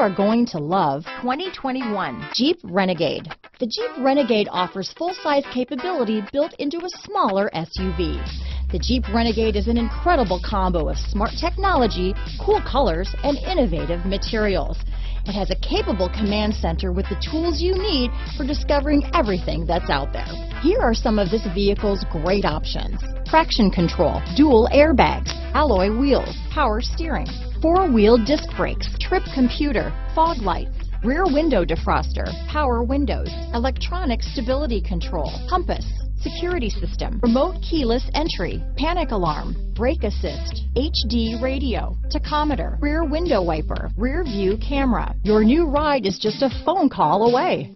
are going to love 2021 Jeep Renegade. The Jeep Renegade offers full-size capability built into a smaller SUV. The Jeep Renegade is an incredible combo of smart technology, cool colors, and innovative materials. It has a capable command center with the tools you need for discovering everything that's out there. Here are some of this vehicle's great options. Traction control, dual airbags, alloy wheels, power steering, four-wheel disc brakes, trip computer, fog lights, rear window defroster, power windows, electronic stability control, compass, security system, remote keyless entry, panic alarm, brake assist, HD radio, tachometer, rear window wiper, rear view camera. Your new ride is just a phone call away.